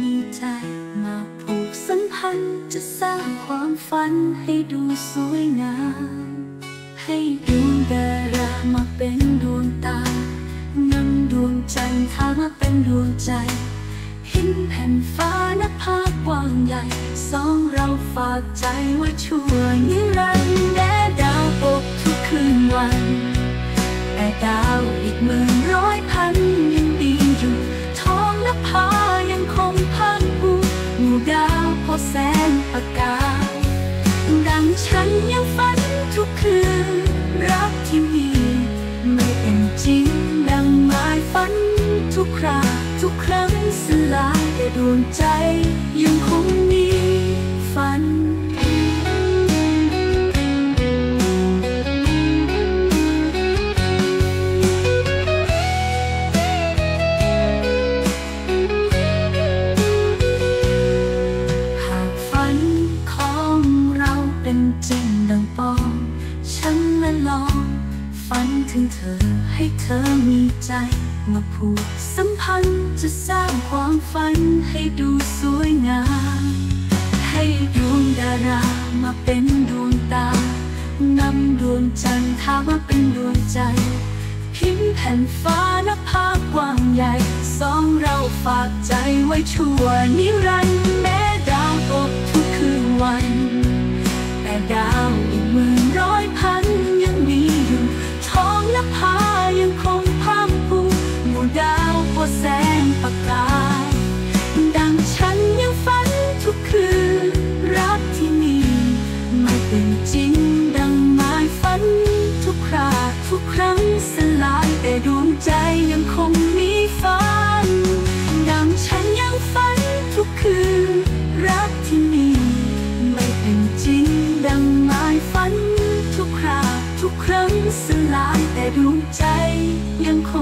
มีใจ มาผูกสัมพันธ์จะสร้างความฝันให้ดูสวยงาม ให้ดวงดารามาเป็นดวงตานำดวงจันทรามาเป็นดวงใจหินแผ่นฟ้านับภาพกว้างใหญ่ สองเราฝากใจไว้ชั่วนิรันดร์ แสงประกาศ ดังฉันยังฝันทุกคืน รักที่มี ไม่เป็นจริง ดังหมายฝันทุกคราทุกครั้งสลายแต่ดวงใจยังคงมีฝัน ดังปอง ฉันและลอง ฝันถึงเธอให้เธอมีใจมาผูกสัมพันธ์จะสร้างความฝันให้ดูสวยงาม ให้ดวงดารามาเป็นดวงตานำดวงจันทร์ามาเป็นดวงใจ พิมพ์แผ่นฟ้านภาพกว้างใหญ่ สองเราฝากใจไว้ชั่วนิรันดร์ เป็นจริงดังหมายฝัน ทุกคราทุกครั้งสลายแต่ดวงใจยังคงมีฝัน ดังฉันยังฝันทุกคืน รักที่มีไม่เป็นจริงดังหมายฝัน ทุกคราทุกครั้งสลายแต่ดวงใจยังคง